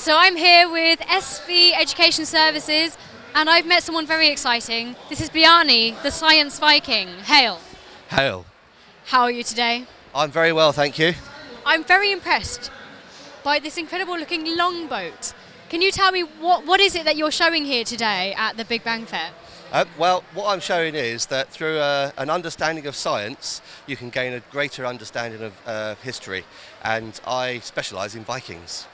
So I'm here with SV Education Services and I've met someone very exciting. This is Bjarni, the Science Viking. Hail. Hail. How are you today? I'm very well, thank you. I'm very impressed by this incredible looking longboat. Can you tell me what, what is it that you're showing here today at the Big Bang Fair? Uh, well, what I'm showing is that through uh, an understanding of science, you can gain a greater understanding of uh, history. And I specialise in Vikings.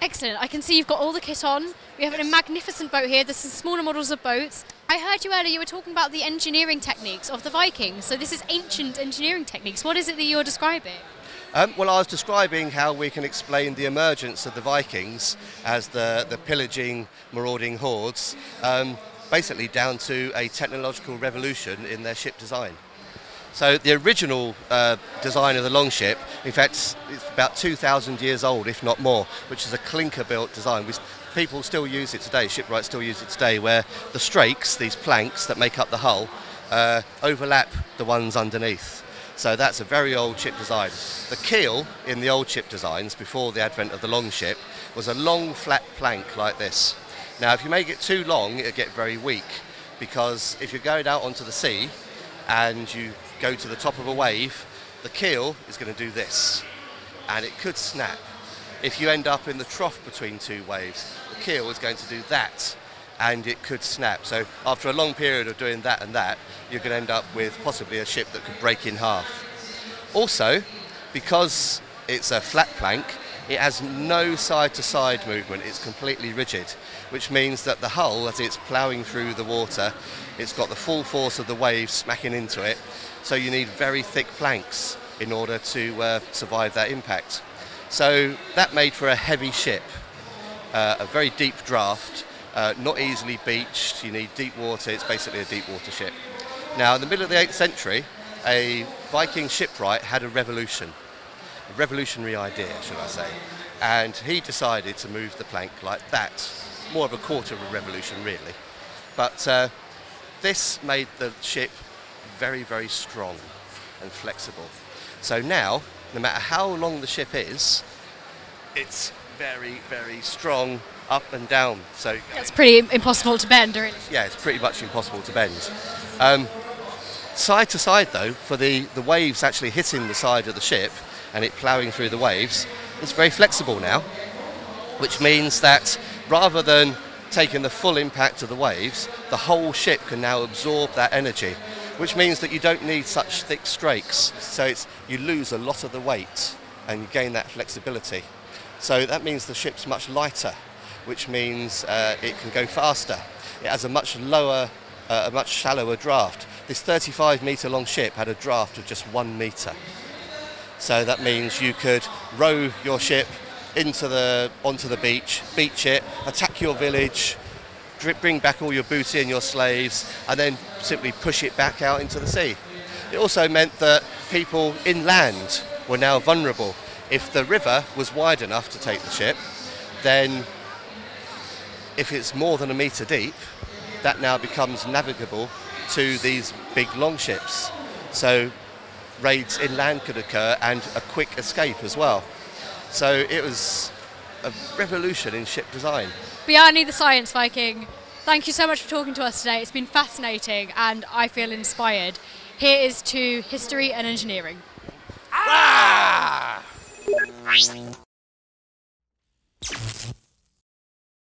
Excellent. I can see you've got all the kit on. We have a magnificent boat here. There's some smaller models of boats. I heard you earlier, you were talking about the engineering techniques of the Vikings. So this is ancient engineering techniques. What is it that you're describing? Um, well, I was describing how we can explain the emergence of the Vikings as the, the pillaging, marauding hordes, um, basically down to a technological revolution in their ship design. So the original uh, design of the longship, in fact, it's about 2,000 years old, if not more, which is a clinker-built design. People still use it today, shipwrights still use it today, where the strakes, these planks that make up the hull, uh, overlap the ones underneath. So that's a very old ship design. The keel in the old ship designs, before the advent of the longship, was a long flat plank like this. Now if you make it too long, it'll get very weak, because if you're going out onto the sea, and you go to the top of a wave, the keel is going to do this and it could snap. If you end up in the trough between two waves, the keel is going to do that and it could snap. So after a long period of doing that and that, you're going to end up with possibly a ship that could break in half. Also, because it's a flat plank, it has no side-to-side -side movement, it's completely rigid, which means that the hull, as it's ploughing through the water, it's got the full force of the waves smacking into it, so you need very thick planks in order to uh, survive that impact. So that made for a heavy ship, uh, a very deep draft, uh, not easily beached, you need deep water, it's basically a deep water ship. Now in the middle of the 8th century, a Viking shipwright had a revolution a revolutionary idea, should I say. And he decided to move the plank like that. More of a quarter of a revolution, really. But uh, this made the ship very, very strong and flexible. So now, no matter how long the ship is, it's very, very strong up and down. So it's pretty impossible to bend, really. Yeah, it's pretty much impossible to bend. Um, side to side, though, for the, the waves actually hitting the side of the ship, and it ploughing through the waves, it's very flexible now, which means that rather than taking the full impact of the waves, the whole ship can now absorb that energy, which means that you don't need such thick strakes. So it's, you lose a lot of the weight and you gain that flexibility. So that means the ship's much lighter, which means uh, it can go faster. It has a much lower, uh, a much shallower draft. This 35 metre long ship had a draft of just one metre. So that means you could row your ship into the onto the beach, beach it, attack your village, bring back all your booty and your slaves, and then simply push it back out into the sea. It also meant that people inland were now vulnerable. If the river was wide enough to take the ship, then if it's more than a metre deep, that now becomes navigable to these big longships. So raids inland could occur and a quick escape as well. So it was a revolution in ship design. Bjarni the Science Viking, thank you so much for talking to us today. It's been fascinating and I feel inspired. Here is to history and engineering. Ah!